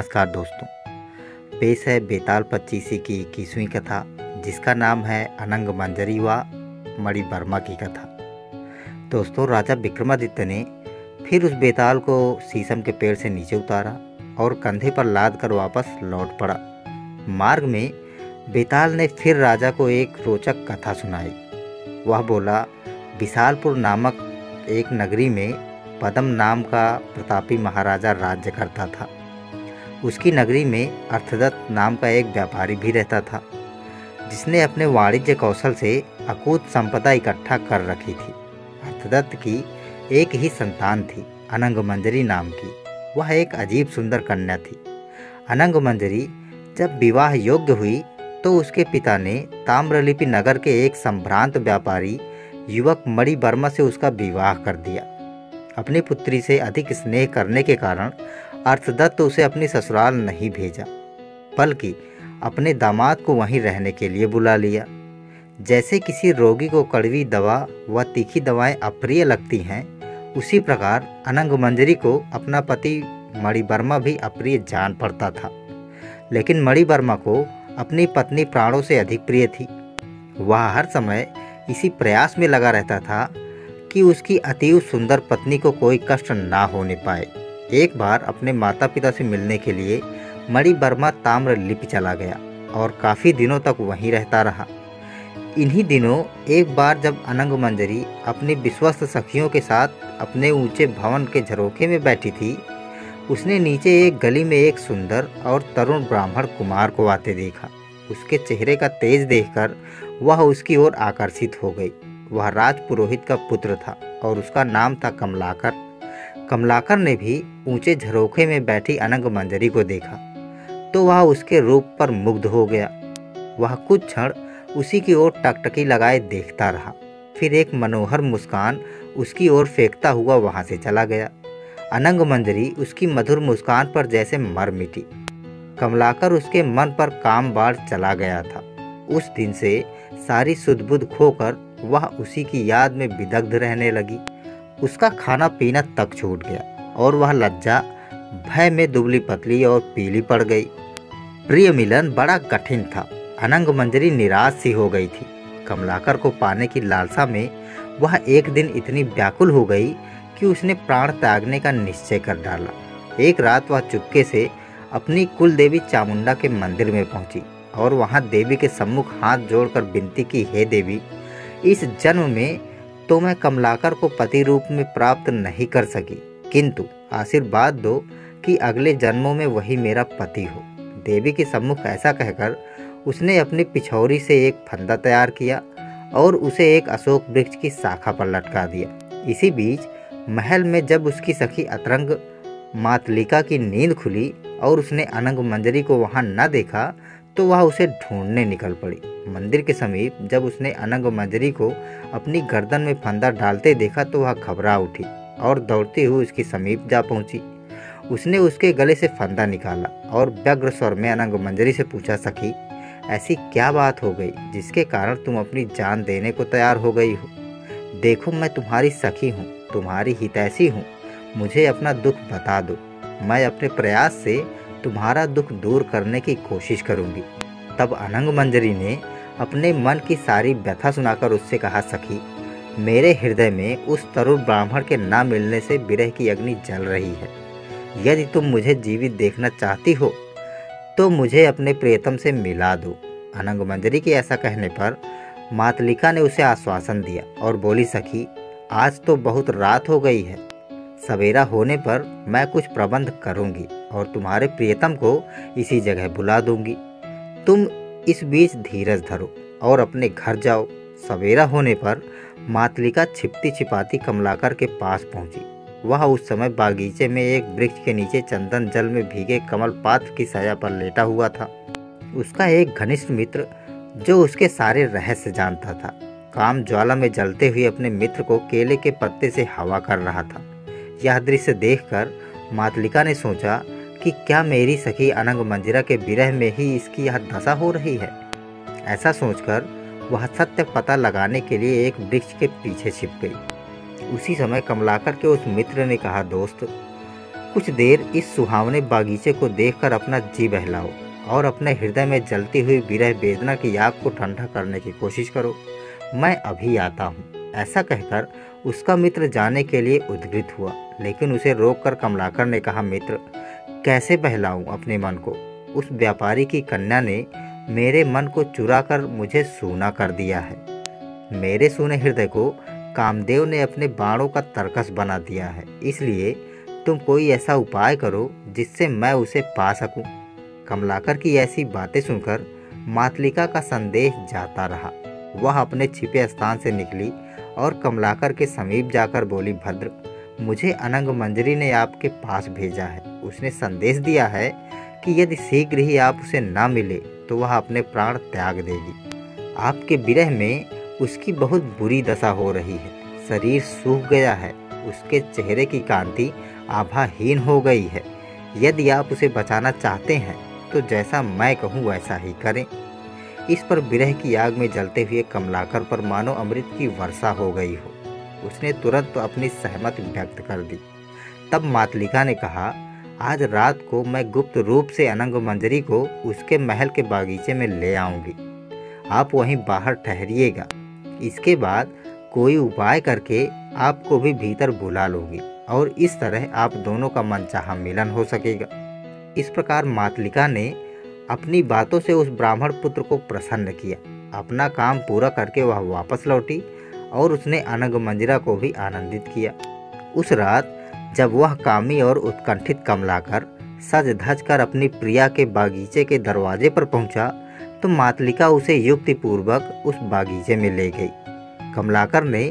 नमस्कार दोस्तों। पेश है बेताल पच्चीसी की इक्कीसवीं कथा, जिसका नाम है अनंग मंजरी व मणि वर्मा की कथा। दोस्तों, राजा विक्रमादित्य ने फिर उस बेताल को शीशम के पेड़ से नीचे उतारा और कंधे पर लाद कर वापस लौट पड़ा। मार्ग में बेताल ने फिर राजा को एक रोचक कथा सुनाई। वह बोला, विशालपुर नामक एक नगरी में पदम नाम का प्रतापी महाराजा राज्य करता था। उसकी नगरी में अर्थदत्त नाम का एक व्यापारी भी रहता था, जिसने अपने वाणिज्य कौशल से अकूत संपदा इकट्ठा कर रखी थी। अर्थदत्त की एक ही संतान थी अनंग मंजरी नाम की। वह एक अजीब सुंदर कन्या थी। अनंग मंजरी जब विवाह योग्य हुई तो उसके पिता ने ताम्रलिपि नगर के एक संभ्रांत व्यापारी युवक मणि वर्मा से उसका विवाह कर दिया। अपनी पुत्री से अधिक स्नेह करने के कारण अर्थदत्त उसे अपनी ससुराल नहीं भेजा, बल्कि अपने दामाद को वहीं रहने के लिए बुला लिया। जैसे किसी रोगी को कड़वी दवा व तीखी दवाएँ अप्रिय लगती हैं, उसी प्रकार अनंग मंजरी को अपना पति मणि वर्मा भी अप्रिय जान पड़ता था। लेकिन मणि वर्मा को अपनी पत्नी प्राणों से अधिक प्रिय थी। वह हर समय इसी प्रयास में लगा रहता था कि उसकी अतीव सुंदर पत्नी को कोई कष्ट ना होने पाए। एक बार अपने माता पिता से मिलने के लिए मणि वर्मा चला गया और काफ़ी दिनों तक वहीं रहता रहा। इन्हीं दिनों एक बार जब अनंग मंजरी अपनी विश्वस्त सखियों के साथ अपने ऊँचे भवन के झरोखे में बैठी थी, उसने नीचे एक गली में एक सुंदर और तरुण ब्राह्मण कुमार को आते देखा। उसके चेहरे का तेज देखकर वह उसकी ओर आकर्षित हो गई। वह राज पुरोहित का पुत्र था और उसका नाम था कमलाकर। कमलाकर ने भी ऊँचे झरोखे में बैठी अनंग मंजरी को देखा तो वह उसके रूप पर मुग्ध हो गया। वह कुछ क्षण उसी की ओर टकटकी लगाए देखता रहा। फिर एक मनोहर मुस्कान उसकी ओर फेंकता हुआ वहाँ से चला गया। अनंग मंजरी उसकी मधुर मुस्कान पर जैसे मर मिटी। कमलाकर उसके मन पर काम बाढ़ चला गया था। उस दिन से सारी सुदबुद खोकर वह उसी की याद में विदग्ध रहने लगी। उसका खाना पीना तक छूट गया और वह लज्जा, भय में दुबली पतली और पीली पड़ गई। प्रिय मिलन बड़ा कठिन था। अनंग मंजरी निराश सी हो गई थी। कमलाकर को पाने की लालसा में वह एक दिन इतनी व्याकुल हो गई कि उसने प्राण त्यागने का निश्चय कर डाला। एक रात वह चुपके से अपनी कुल देवी चामुंडा के मंदिर में पहुँची और वहाँ देवी के सम्मुख हाथ जोड़कर विनती की, हे देवी, इस जन्म में तो मैं कमलाकर को पति रूप में प्राप्त नहीं कर सकी। किंतु आशीर्वाद दो कि अगले जन्मों में वही मेरा पति हो। देवी के सम्मुख ऐसा कहकर उसने अपनी पिछौरी से एक फंदा तैयार किया और उसे एक अशोक वृक्ष की शाखा पर लटका दिया। इसी बीच महल में जब उसकी सखी अतरंग मातलिका की नींद खुली और उसने अनंग मंजरी को वहाँ न देखा तो वह उसे ढूँढने निकल पड़ी। मंदिर के समीप जब उसने अनंग मंजरी को अपनी गर्दन में फंदा डालते देखा तो वह घबरा उठी और दौड़ती हुई उसकी समीप जा पहुँची। उसने उसके गले से फंदा निकाला और व्यग्र स्वर में अनंग मंजरी से पूछा, सखी, ऐसी क्या बात हो गई जिसके कारण तुम अपनी जान देने को तैयार हो गई हो? देखो, मैं तुम्हारी सखी हूँ, तुम्हारी हितैषी हूँ। मुझे अपना दुख बता दो। मैं अपने प्रयास से तुम्हारा दुख दूर करने की कोशिश करूँगी। तब अनंग मंजरी ने अपने मन की सारी व्यथा सुनाकर उससे कहा, सखी, मेरे हृदय में उस तरुण ब्राह्मण के न मिलने से विरह की अग्नि जल रही है। यदि तुम मुझे जीवित देखना चाहती हो तो मुझे अपने प्रियतम से मिला दो। अनंग मंजरी के ऐसा कहने पर मातलिका ने उसे आश्वासन दिया और बोली, सखी, आज तो बहुत रात हो गई है। सवेरा होने पर मैं कुछ प्रबंध करूँगी। और तुम्हारे प्रियतम को इसी जगह बुला दूँगी। तुम इस बीच धीरज धरो और अपने घर जाओ। सवेरा होने पर मातलिका छिपती छिपाती कमलाकर के पास पहुँची। वह उस समय बागीचे में एक वृक्ष के नीचे चंदन जल में भीगे कमल पात्र की सया पर लेटा हुआ था। उसका एक घनिष्ठ मित्र जो उसके सारे रहस्य जानता था, काम ज्वाला में जलते हुए अपने मित्र को केले के पत्ते से हवा कर रहा था। यह दृश्य देखकर मातलिका ने सोचा कि क्या मेरी सखी अनंग मंजिरा के विरह में ही इसकी यह दशा हो रही है? ऐसा सोचकर वह सत्य पता लगाने के लिए एक वृक्ष के पीछे छिप गई। उसी समय कमलाकर के उस मित्र ने कहा, दोस्त, कुछ देर इस सुहावने बागीचे को देखकर अपना जी बहलाओ और अपने हृदय में जलती हुई विरह वेदना की आग को ठंडा करने की कोशिश करो। मैं अभी आता हूँ। ऐसा कहकर उसका मित्र जाने के लिए उद्गृत हुआ, लेकिन उसे रोककर कमलाकर ने कहा, मित्र कैसे बहलाऊं अपने मन को? उस व्यापारी की कन्या ने मेरे मन को चुरा कर मुझे सूना कर दिया है। मेरे सूने हृदय को कामदेव ने अपने बाणों का तरकस बना दिया है। इसलिए तुम कोई ऐसा उपाय करो जिससे मैं उसे पा सकूँ। कमलाकर की ऐसी बातें सुनकर मातलिका का संदेश जाता रहा। वह अपने छिपे स्थान से निकली और कमलाकर के समीप जाकर बोली, भद्र मुझे अनंग मंजरी ने आपके पास भेजा है। उसने संदेश दिया है कि यदि शीघ्र ही आप उसे ना मिले तो वह अपने प्राण त्याग देगी। आपके विरह में उसकी बहुत बुरी दशा हो रही है। शरीर सूख गया है। उसके चेहरे की कांति आभाहीन हो गई है। यदि आप उसे बचाना चाहते हैं तो जैसा मैं कहूँ, वैसा ही करें। इस पर विरह की आग में जलते हुए कमलाकर पर मानो अमृत की वर्षा हो गई हो। उसने तुरंत अपनी सहमति व्यक्त कर दी। तब मातलिका ने कहा, आज रात को मैं गुप्त रूप से अनंग मंजरी को उसके महल के बागीचे में ले आऊँगी। आप वहीं बाहर ठहरिएगा। इसके बाद कोई उपाय करके आपको भी भीतर बुला लूँगी और इस तरह आप दोनों का मनचाहा मिलन हो सकेगा इस प्रकार मातलिका ने अपनी बातों से उस ब्राह्मण पुत्र को प्रसन्न किया। अपना काम पूरा करके वह वापस लौटी और उसने अनंग मंजरा को भी आनंदित किया। उस रात, जब वह कामी और उत्कंठित कमलाकर सज धज कर अपनी प्रिया के बागीचे के दरवाजे पर पहुँचा तो मातलिका उसे युक्तिपूर्वक उस बागीचे में ले गई। कमलाकर ने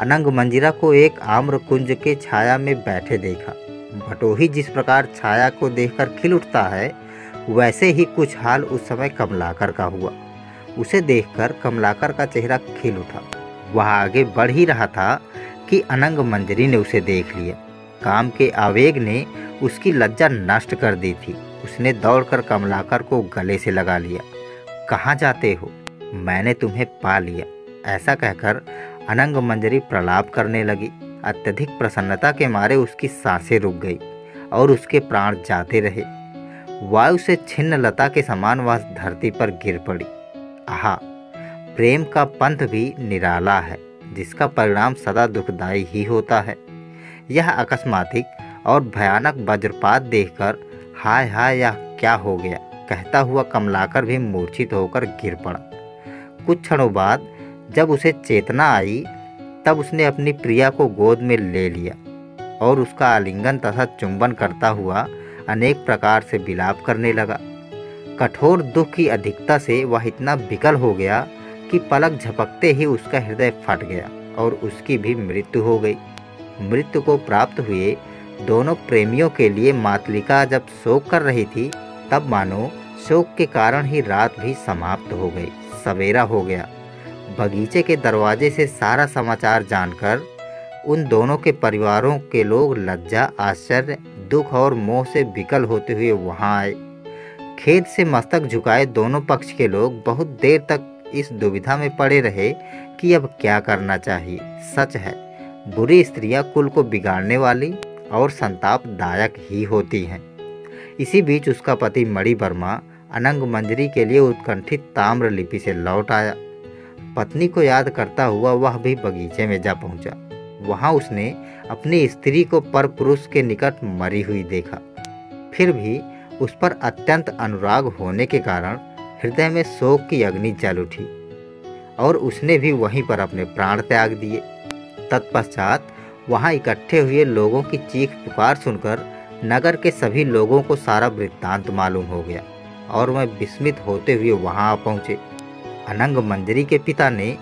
अनंग मंजिरा को एक आम्र कुंज के छाया में बैठे देखा। भटोही जिस प्रकार छाया को देखकर खिल उठता है, वैसे ही कुछ हाल उस समय कमलाकर का हुआ। उसे देखकर कमलाकर का चेहरा खिल उठा। वह आगे बढ़ ही रहा था कि अनंग मंजरी ने उसे देख लिया काम के आवेग ने उसकी लज्जा नष्ट कर दी थी। उसने दौड़कर कमलाकर को गले से लगा लिया। कहाँ जाते हो? मैंने तुम्हें पा लिया। ऐसा कहकर अनंग मंजरी प्रलाप करने लगी। अत्यधिक प्रसन्नता के मारे उसकी साँसें रुक गई और उसके प्राण जाते रहे। वायु से छिन्न लता के समान वह धरती पर गिर पड़ी। आहा प्रेम का पंथ भी निराला है, जिसका परिणाम सदा दुखदायी ही होता है। यह अकस्मातिक और भयानक वज्रपात देखकर, हाय हाय यह क्या हो गया? कहता हुआ कमलाकर भी मूर्छित होकर गिर पड़ा। कुछ क्षणों बाद जब उसे चेतना आई, तब उसने अपनी प्रिया को गोद में ले लिया और उसका आलिंगन तथा चुंबन करता हुआ अनेक प्रकार से विलाप करने लगा। कठोर दुख की अधिकता से वह इतना विकल हो गया कि पलक झपकते ही उसका हृदय फट गया और उसकी भी मृत्यु हो गई। मृत्यु को प्राप्त हुए दोनों प्रेमियों के लिए मातलिका जब शोक कर रही थी, तब मानो शोक के कारण ही रात भी समाप्त हो गई, सवेरा हो गया। बगीचे के दरवाजे से सारा समाचार जानकर उन दोनों के परिवारों के लोग लज्जा, आश्चर्य, दुख और मोह से विकल होते हुए वहाँ आए। खेत से मस्तक झुकाए दोनों पक्ष के लोग बहुत देर तक इस दुविधा में पड़े रहे कि अब क्या करना चाहिए। सच है, बुरी स्त्रियाँ कुल को बिगाड़ने वाली और संतापदायक ही होती हैं। इसी बीच उसका पति मणि वर्मा अनंग मंजरी के लिए उत्कंठित ताम्र लिपि से लौट आया। पत्नी को याद करता हुआ वह भी बगीचे में जा पहुँचा। वहाँ उसने अपनी स्त्री को पर पुरुष के निकट मरी हुई देखा। फिर भी उस पर अत्यंत अनुराग होने के कारण हृदय में शोक की अग्नि जल उठी और उसने भी वहीं पर अपने प्राण त्याग दिए। तत्पश्चात वहाँ इकट्ठे हुए लोगों की चीख पुकार सुनकर नगर के सभी लोगों को सारा वृत्तांत मालूम हो गया और वह विस्मित होते हुए वहाँ आ पहुँचे। अनंग मंजरी के पिता ने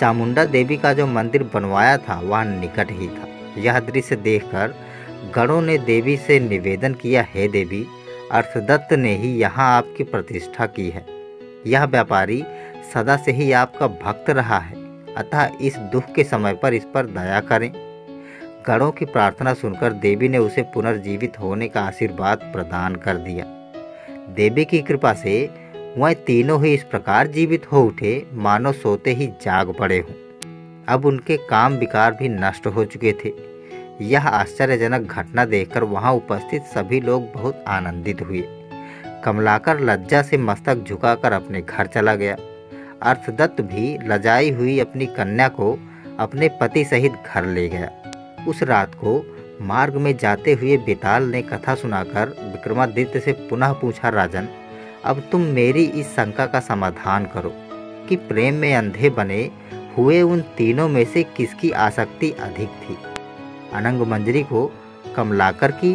चामुंडा देवी का जो मंदिर बनवाया था, वह निकट ही था। यह दृश्य देखकर गणों ने देवी से निवेदन किया, हे देवी, अर्थदत्त ने ही यहाँ आपकी प्रतिष्ठा की है। यह व्यापारी सदा से ही आपका भक्त रहा है, अतः इस दुख के समय पर इस पर दया करें। गणों की प्रार्थना सुनकर देवी ने उसे पुनर्जीवित होने का आशीर्वाद प्रदान कर दिया। देवी की कृपा से वह तीनों ही इस प्रकार जीवित हो उठे, मानो सोते ही जाग पड़े हों। अब उनके काम विकार भी नष्ट हो चुके थे। यह आश्चर्यजनक घटना देखकर वहाँ उपस्थित सभी लोग बहुत आनंदित हुए। कमलाकर लज्जा से मस्तक झुकाकर अपने घर चला गया। अर्थदत्त भी लजाई हुई अपनी कन्या को अपने पति सहित घर ले गया। उस रात को मार्ग में जाते हुए बेताल ने कथा सुनाकर विक्रमादित्य से पुनः पूछा, राजन, अब तुम मेरी इस शंका का समाधान करो कि प्रेम में अंधे बने हुए उन तीनों में से किसकी आसक्ति अधिक थी। अनंग मंजरी को कमलाकर की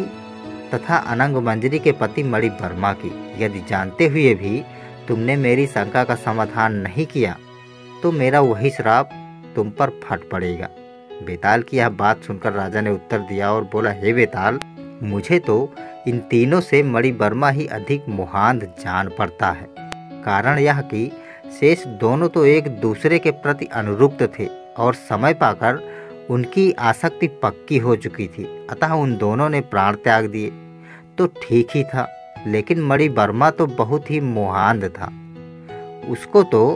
तथा अनंग मंजरी के पति मणि वर्मा की। यदि जानते हुए भी तुमने मेरी शंका का समाधान नहीं किया तो मेरा वही श्राप तुम पर फट पड़ेगा। बेताल की यह बात सुनकर राजा ने उत्तर दिया और बोला, हे बेताल, मुझे तो इन तीनों से मणि वर्मा ही अधिक मुहांद जान पड़ता है। कारण यह कि शेष दोनों तो एक दूसरे के प्रति अनुरुक्त थे और समय पाकर उनकी आसक्ति पक्की हो चुकी थी। अतः उन दोनों ने प्राण त्याग दिए। तो ठीक ही था, लेकिन मणि वर्मा तो बहुत ही मोहांध था। उसको तो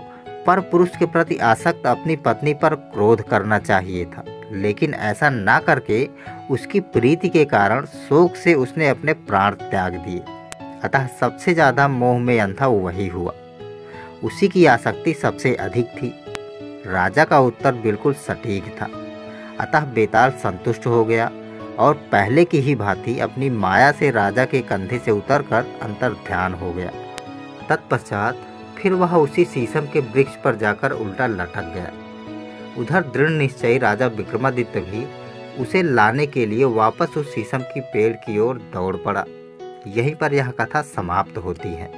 पर पुरुष के प्रति आसक्त अपनी पत्नी पर क्रोध करना चाहिए था, लेकिन ऐसा ना करके उसकी प्रीति के कारण शोक से उसने अपने प्राण त्याग दिए। अतः सबसे ज़्यादा मोह में अंधा वही हुआ। उसी की आसक्ति सबसे अधिक थी। राजा का उत्तर बिल्कुल सटीक था। अतः बेताल संतुष्ट हो गया। और पहले की ही भांति अपनी माया से राजा के कंधे से उतरकर अंतर ध्यान हो गया। तत्पश्चात फिर वह उसी शीशम के वृक्ष पर जाकर उल्टा लटक गया। उधर दृढ़ निश्चयी राजा विक्रमादित्य भी उसे लाने के लिए वापस उस शीशम की पेड़ की ओर दौड़ पड़ा। यहीं पर यह कथा समाप्त होती है।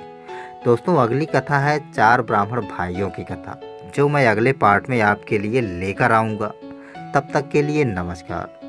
दोस्तों, अगली कथा है चार ब्राह्मण भाइयों की कथा, जो मैं अगले पार्ट में आपके लिए लेकर आऊँगा। तब तक के लिए नमस्कार।